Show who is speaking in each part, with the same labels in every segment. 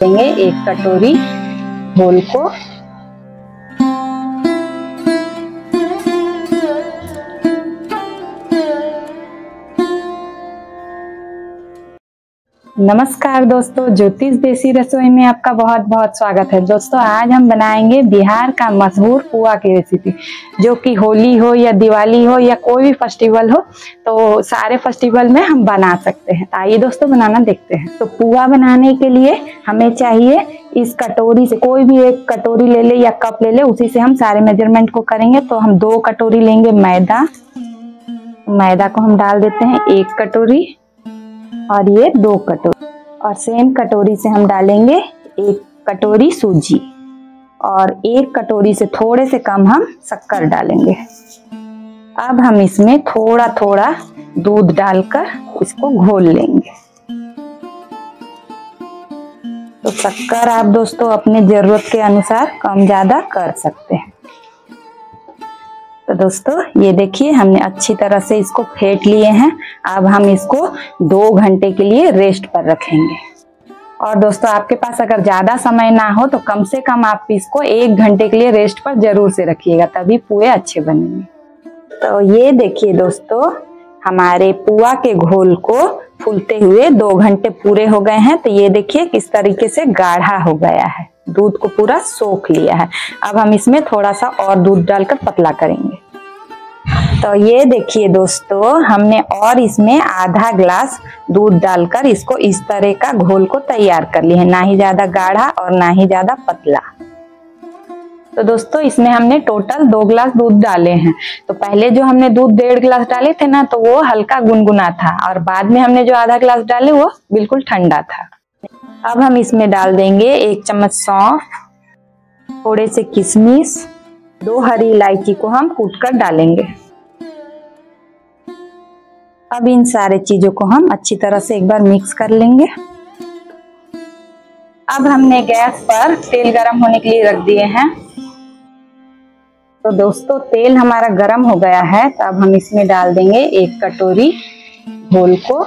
Speaker 1: देंगे एक कटोरी घोल को। नमस्कार दोस्तों, ज्योतिष देसी रसोई में आपका बहुत बहुत स्वागत है। दोस्तों, आज हम बनाएँगे बिहार का मशहूर पुआ की रेसिपी जो कि होली हो या दिवाली हो या कोई भी फेस्टिवल हो तो सारे फेस्टिवल में हम बना सकते हैं। तो आइए दोस्तों, बनाना देखते हैं। तो पुआ बनाने के लिए हमें चाहिए इस कटोरी से, कोई भी एक कटोरी ले ले या कप ले ले, उसी से हम सारे मेज़रमेंट को करेंगे। तो हम दो कटोरी लेंगे मैदा। मैदा को हम डाल देते हैं एक कटोरी। और ये दो कटोरी। और सेम कटोरी से हम डालेंगे एक कटोरी सूजी। और एक कटोरी से थोड़े से कम हम शक्कर डालेंगे। अब हम इसमें थोड़ा थोड़ा दूध डालकर इसको घोल लेंगे। तो शक्कर आप दोस्तों अपने ज़रूरत के अनुसार कम ज़्यादा कर सकते हैं। तो दोस्तों, ये देखिए, हमने अच्छी तरह से इसको फेंट लिए हैं। अब हम इसको दो घंटे के लिए रेस्ट पर रखेंगे। और दोस्तों, आपके पास अगर ज़्यादा समय ना हो तो कम से कम आप इसको एक घंटे के लिए रेस्ट पर ज़रूर से रखिएगा, तभी पुए अच्छे बनेंगे। तो ये देखिए दोस्तों, हमारे पुआ के घोल को फूलते हुए दो घंटे पूरे हो गए हैं। तो ये देखिए, किस तरीके से गाढ़ा हो गया है। दूध को पूरा सोख लिया है। अब हम इसमें थोड़ा सा और दूध डालकर पतला करेंगे। तो ये देखिए दोस्तों, हमने और इसमें आधा ग्लास दूध डालकर इसको इस तरह का घोल को तैयार कर लिया है। ना ही ज़्यादा गाढ़ा और ना ही ज़्यादा पतला। तो दोस्तों, इसमें हमने टोटल दो ग्लास दूध डाले हैं। तो पहले जो हमने दूध डेढ़ ग्लास डाले थे ना तो वो हल्का गुनगुना था। और बाद में हमने जो आधा ग्लास डाले, वो बिल्कुल ठंडा था। अब हम इसमें डाल देंगे एक चम्मच सौंफ, थोड़े से किशमिश, दो हरी इलायची को हम कूट कर डालेंगे। अब इन सारे चीज़ों को हम अच्छी तरह से एक बार मिक्स कर लेंगे। अब हमने गैस पर तेल गरम होने के लिए रख दिए हैं। तो दोस्तों, तेल हमारा गरम हो गया है तो अब हम इसमें डाल देंगे एक कटोरी घोल को।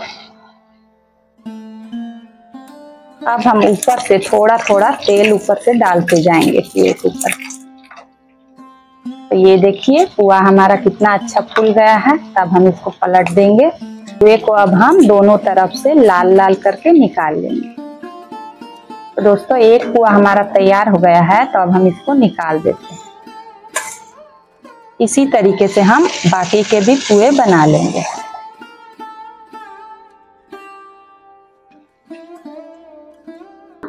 Speaker 1: अब हम ऊपर से थोड़ा थोड़ा तेल ऊपर से डालते जाएँगे पुए के ऊपर। तो ये देखिए पुआ हमारा कितना अच्छा फूल गया है। तब हम इसको पलट देंगे। पुए को अब हम दोनों तरफ़ से लाल लाल करके निकाल लेंगे। तो दोस्तों, एक पुआ हमारा तैयार हो गया है तो अब हम इसको निकाल देते हैं। इसी तरीके से हम बाकी के भी पुए बना लेंगे।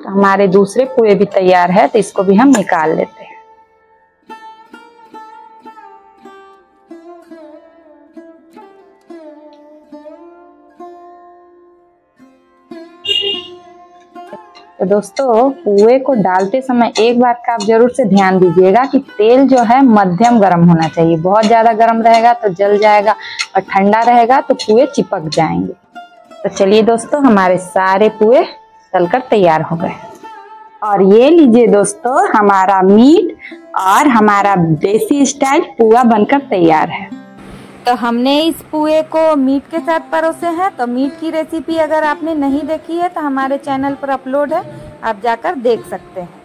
Speaker 1: हमारे दूसरे पुए भी तैयार है तो इसको भी हम निकाल लेते हैं। तो दोस्तों पुए को डालते समय एक बात का आप ज़रूर से ध्यान दीजिएगा कि तेल जो है मध्यम गर्म होना चाहिए। बहुत ज़्यादा गर्म रहेगा तो जल जाएगा और ठंडा रहेगा तो पुए चिपक जाएँगे। तो चलिए दोस्तों, हमारे सारे पुए तलकर तैयार हो गए। और ये लीजिए दोस्तों, हमारा मीट और हमारा देसी स्टाइल पुआ बनकर तैयार है।
Speaker 2: तो हमने इस पुए को मीट के साथ परोसे हैं। तो मीट की रेसिपी अगर आपने नहीं देखी है तो हमारे चैनल पर अपलोड है। आप जाकर देख सकते हैं।